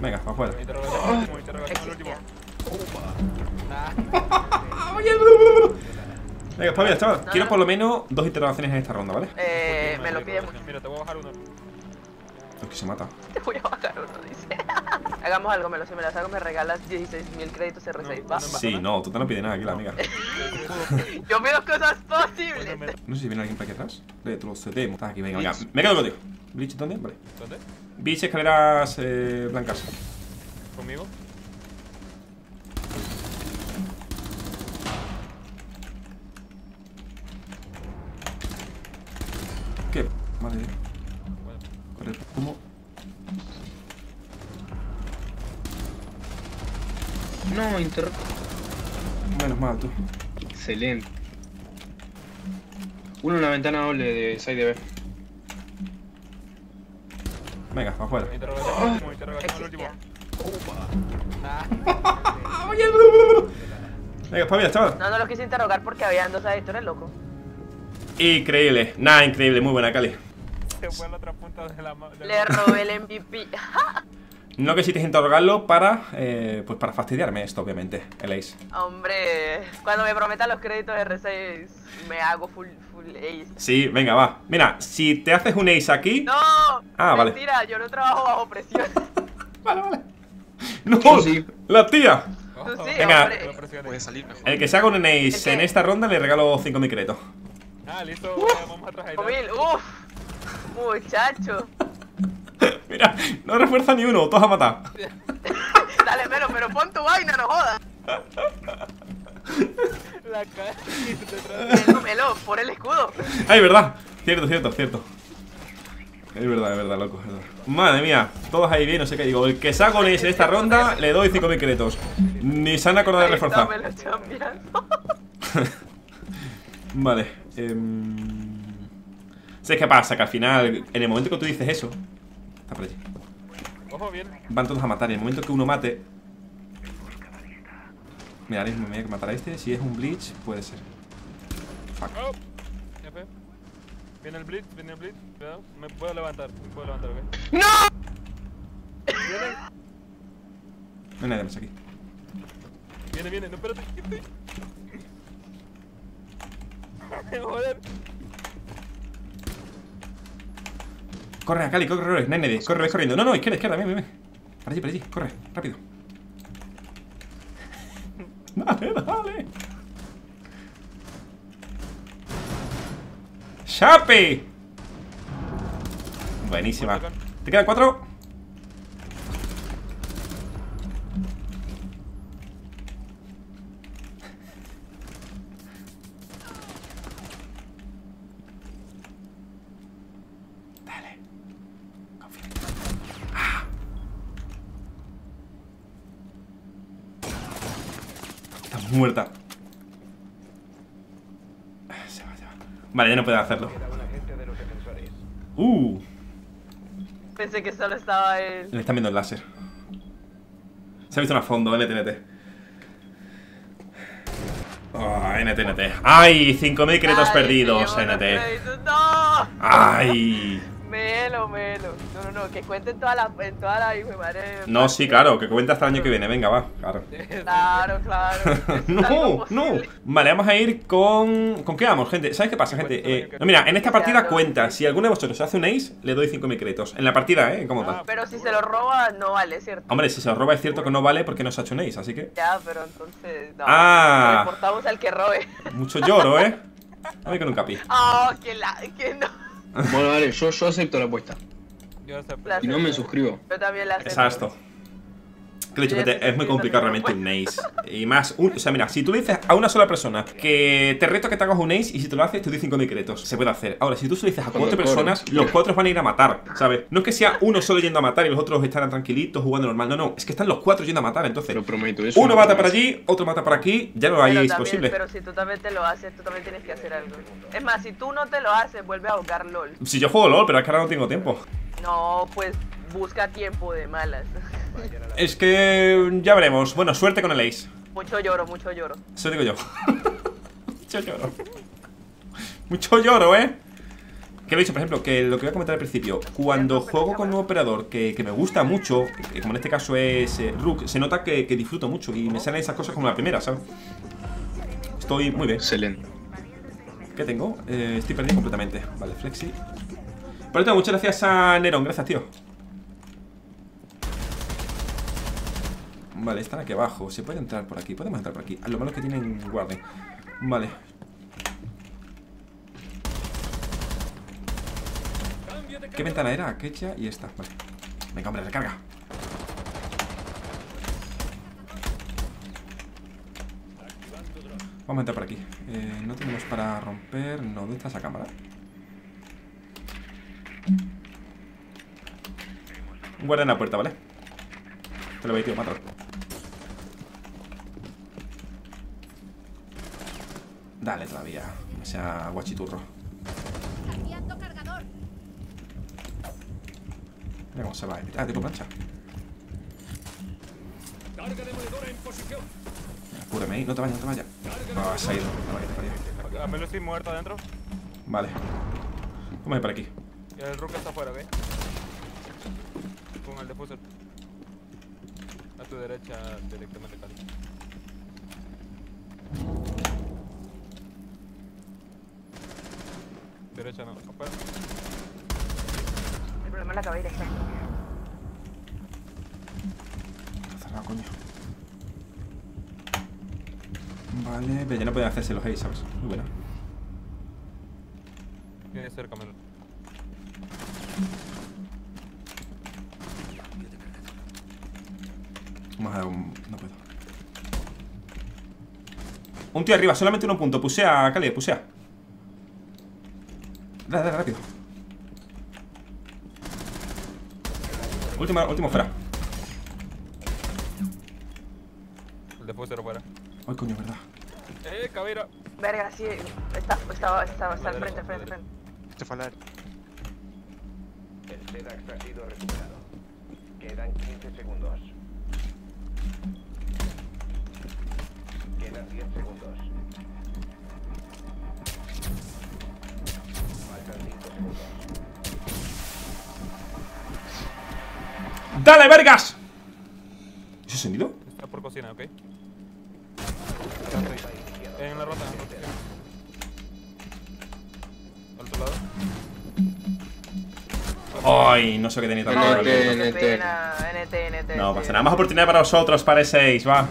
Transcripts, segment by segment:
Venga, afuera. Interrogación último, interrogación al último. Venga, pues mira, chaval. Quiero por lo menos dos interrogaciones en esta ronda, ¿vale? Eh, me lo pide mucho. Mira, te voy a bajar uno. Es que se mata. Te voy a bajar uno, dice. Hagamos algo, me lo, si me las hago me regalas 16.000 créditos R6, ¿va? Sí, no, tú te no pides nada aquí, la amiga. Yo pido cosas posibles. No sé si viene alguien para aquí atrás. Retrocedemos. Estás aquí, venga, venga. Me quedo contigo. ¿Bleach dónde? Vale. ¿Dónde? Bleach, escaleras eh, blancas. ¿Conmigo? ¿Qué? Madre mía. Bueno, Corre, ¿cómo? No, inter... Menos mal, tú. Excelente. Uno en la ventana doble de side B. Venga, afuera. interrogación interrogación último. Venga, pues mira, chaval. No, no lo quise interrogar porque habían dos eres loco. Increíble. Nada, increíble. Muy buena, Cali. Se fue a la otra punta de la de Le robé el MVP. No quisiste interrogarlo para, eh, pues para fastidiarme esto, obviamente, el ace. Hombre, cuando me prometan los créditos R6, me hago full, ace. Sí, venga, va. Mira, si te haces un ace aquí... ¡No! Ah, vale. Mentira, yo no trabajo bajo presión. Vale, vale. ¡No! Yo sí. ¡La tía! Tú sí, Venga. presiones. Puede salir mejor. El que se haga un ace en esta ronda le regalo 5.000 créditos. Ah, listo, vamos atrás ahí. Mil, uff. Muchacho. Mira, no refuerza ni uno, todos a matar. Dale, pero, pero pon tu vaina, no jodas. La cara detrás. Melo, melo, por el escudo. Ay, verdad. Cierto, cierto, cierto. Es verdad, es verdad, loco, es verdad. Madre mía, todos ahí bien, no sé qué digo. El que ace en esta ronda le doy 5.000 créditos. Ni se han acordado de reforzar. Vale. em, ¿Sabes qué pasa? Que al final, en el momento que tú dices eso, está por allí. Ojo, bien. Van todos a matar. Y en el momento que uno mate. Mira, ahora mismo me voy a matar a este. Si es un Bleach, puede ser. Fuck. Oh. Viene el blitz, viene el blitz. Cuidado. Me puedo levantar, me puedo levantar, ok. Viene, No hay nadie más aquí. viene, viene. No, espérate. Joder. Corre, Cali, corre, corre. No hay nadie. Corre, corriendo. No, no, izquierda, izquierda. Ven, ven, ven. Para allí, para allí. Corre, rápido. ¡Chape! Buenísima. ¿Te quedan cuatro? Dale. Confía. Ah. Está muerta. Ah, Se va, se va. Vale, ya no puede hacerlo. Uh, Pensé que solo estaba él. le están viendo el láser. Se ha visto una fondo, NTNT. Oh, NTNT. ¡Ay! 5.000 créditos Ay, perdidos, NT. ¡Ay! Melo, melo. No, no, no, que cuenten toda la, en toda la hijo de madre. No, sí, claro, que cuenta hasta el año que viene. Venga, va, claro. Claro, claro. No, no. Vale, vamos a ir con. ¿Con qué vamos, gente? ¿Sabes qué pasa, gente? Eh, no, mira, en esta partida cuenta. Si alguno de vosotros hace un ace, le doy 5.000 créditos. En la partida, ¿eh? Como tal. Pero si se lo roba, no vale, ¿cierto? Hombre, si se lo roba es cierto que no vale porque no se ha hecho un ace, así que. Ya, pero entonces. No, Ah. Reportamos al que robe. Mucho lloro, ¿eh? A mí con un capi. Oh, que la. Que no. Bueno, vale, yo, yo acepto la apuesta. Yo acepto. La Y no me suscribo. Yo también la acepto. Exacto. Que de hecho, Sí, gente, sí, es muy complicado realmente un ace. Y más, un- o sea, mira, si tú le dices a una sola persona que te reto que te hagas un ace y si te lo haces, te doy 5.000 créditos. Se puede hacer. Ahora, si tú se lo dices a cuatro personas, los cuatro van a ir a matar, ¿sabes? No es que sea uno solo yendo a matar y los otros estarán tranquilitos jugando normal. No, no, es que están los cuatro yendo a matar. Entonces, Pero prometo eso. uno no mata lo por hago. allí, otro mata por aquí. Ya no hay ace posible. Pero si tú también te lo haces, tú también tienes que hacer algo. Es más, si tú no te lo haces, vuelve a jugar LOL. Si yo juego LOL, pero es que ahora no tengo tiempo. No, pues busca tiempo de malas. Es que ya veremos. Bueno, suerte con el ace. mucho lloro, mucho lloro. Eso digo yo. Mucho lloro. Mucho lloro, ¿eh? Que lo he dicho, por ejemplo, que lo que voy a comentar al principio, cuando juego con un operador que, que me gusta mucho, que como en este caso es eh, Rook, se nota que, que disfruto mucho y me salen esas cosas como la primera, ¿sabes? Estoy muy bien. Excelente. ¿Qué tengo? Eh, estoy perdido completamente. Vale, flexi. Por tanto, muchas gracias a Neron, gracias, tío. Vale, están aquí abajo. Se puede entrar por aquí. Podemos entrar por aquí. A lo malo es que tienen guardia. Vale. ¿Qué ventana era? Aquella y esta. Vale. Venga, hombre, recarga. Vamos a entrar por aquí. Eh, no tenemos para romper. No, ¿dónde está esa cámara? Un guardia en la puerta, ¿vale? Te lo voy, tío, mátalo. Dale todavía. No sea guachiturro. Mira cómo se va. Ah, tipo plancha. Apúrame ahí, no te vayas, no te vayas. Ah, se ha ido. No, vaya, te parió. A Melo estoy muerto adentro. Vale. Vamos a ir por aquí. Y el Rook está afuera, ¿ok? Con el diffuser. A tu derecha, directamente, Cali. Derecha no, afuera. El problema es la cabeza. Está cerrado, coño. Vale, pero ya no pueden hacerse los haze, ¿sabes? Muy buena. Viene cerca, Melo. Vamos a dar un... No puedo. Un tío arriba, solamente uno punto. Pusea, Cali, pusea. Dale, dale, rápido. Último, último fuera. El diffuser afuera. Ay, coño, verdad. ¡Eh, cabera! Verga, sí. Está, está, está, está al frente, al frente, al frente. Se fue al. El SEDA extraído recuperado. Quedan 15 segundos. Quedan 10 segundos. ¡Dale, vergas! ¿Ese sonido? Está por cocina, ¿ok? En la rota, en la rota. Al otro lado. Ay, no sé qué tenía Ay, NT. No pasa nada. Más oportunidad para vosotros, para el 6, va.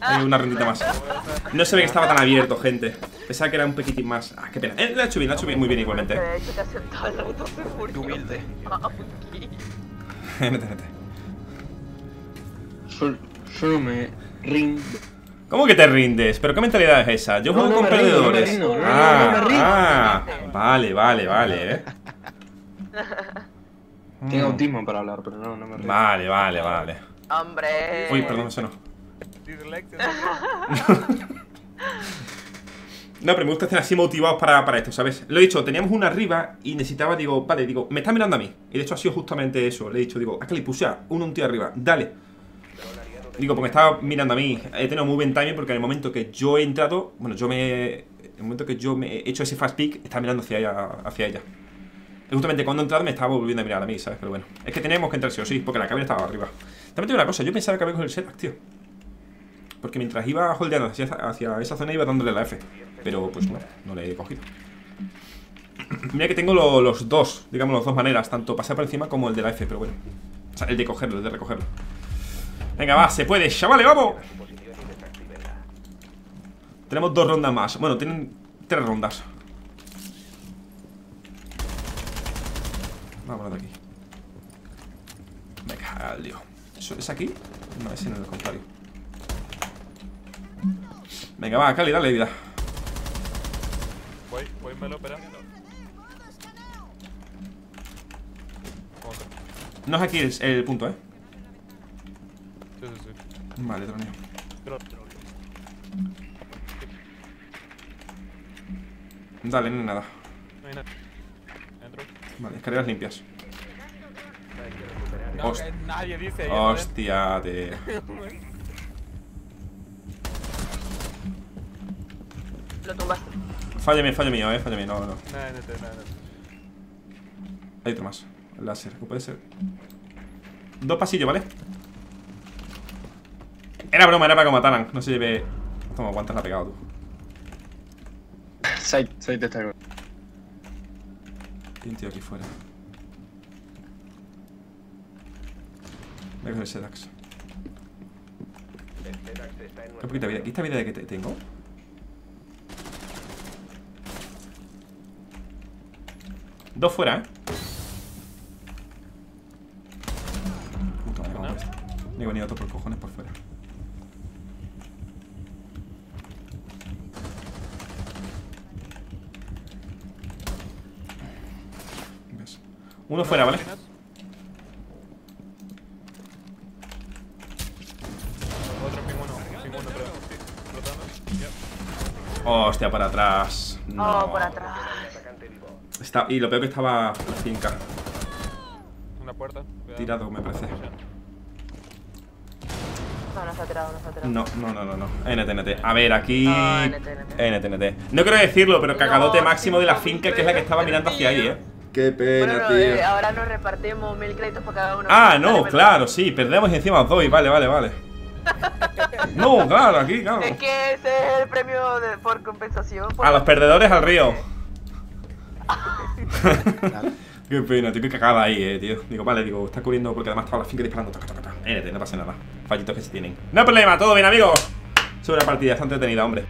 Hay una rondita más. No se ve que estaba tan abierto, gente. Pensaba que era un poquitín más. Ah, qué pena. Eh, lo ha hecho bien, lo ha hecho bien, muy bien igualmente. Humilde. Vete. Yo, yo no me rindo. ¿Cómo que te rindes? ¿Pero qué mentalidad es esa? Yo juego no con no me perdedores. rindo, no, ah, no me rindo. ah, vale, vale, vale, eh. Tengo autismo para hablar, pero no, no me rindo. Vale, vale, vale. Hombre. Uy, perdón, eso no. No, pero me gusta estar así motivados para, para esto, ¿sabes? Lo he dicho, teníamos una arriba y necesitaba, digo, vale, digo, me está mirando a mí. Y de hecho ha sido justamente eso. Le he dicho, digo, Akali, pusea, uno, un tío arriba, dale. Digo, porque estaba mirando a mí. He tenido muy buen timing porque en el momento que yo he entrado, bueno, yo me. En el momento que yo me he hecho ese fast pick, estaba mirando hacia ella. Hacia ella. Justamente cuando he entrado me estaba volviendo a mirar a mí, ¿sabes? Pero bueno, es que teníamos que entrar sí o sí, porque la cabina estaba arriba. También te digo una cosa, yo pensaba que había cogido el setup, tío. Porque mientras iba holdeando hacia, esa zona iba dándole la F. Pero pues no, no le he cogido. Mira que tengo lo- los dos, digamos, las dos maneras, tanto pasar por encima como el de la F, pero bueno. O sea, el de cogerlo, el de recogerlo. Venga, va, se puede, chavales, vamos. Tenemos dos rondas más. Bueno, tienen tres rondas. Vámonos de aquí. Venga, al lío. ¿Eso ¿Es aquí? No, es en el contrario. Venga, va, Cali, dale vida. Voy, voy, Melo, espera. Otro. No es aquí el, el punto, ¿eh? Sí, sí, sí. Vale, troneo. Dale, no hay nada. no hay nada. Entro. Vale, escaleras limpias. No, Host- que nadie dice. Hostia, de. Lo tumbaste. Fallo mío, fallo mío, eh, fallo mío, no, no. Nada, nada, nada. Hay otro más. El láser, ¿qué puede ser? Dos pasillos, ¿vale? Era broma, era para que mataran. No se lleve. Toma, cuántas la ha pegado tú. Side, side de esta Hay un tío aquí fuera. Voy a coger ese Dax. En Qué poquita vida. ¿Qué esta vida de que te tengo? Dos fuera, ¿eh? Puta madre. Me he venido otro por cojones por fuera. ¿Ves? Uno fuera, ¿vale? Otro ping uno, ping uno creo. Sí, flotando. Ya. Hostia, para atrás. No. Oh, por atrás. Está, y lo peor que estaba la finca. Una puerta. cuidado. Tirado, me parece. No, no se ha tirado, no se ha tirado. No, no, no, no, no. NT, NT. A ver, aquí. Ah, NT, NT. NT, NT. No quiero decirlo, pero cagadote No, máximo de la no, finca, no, que es la que no, estaba no, mirando no, hacia ahí, no. eh. Qué Bueno, no, eh, ahora nos repartimos mil créditos por cada uno. Ah, no, claro, sí, perdemos y encima os doy. Vale, vale, vale. No, claro, aquí, claro. Es que ese es el premio de, por compensación. por- A los perdedores al río. Qué pena, tío, qué cagada ahí, eh, tío. Digo, vale, digo, está cubriendo porque además estaba la finca disparando. Taca, taca, taca. NT, no pasa nada. Fallitos que se tienen. No problema, todo bien, amigos. Sobre la partida, está entretenida, hombre.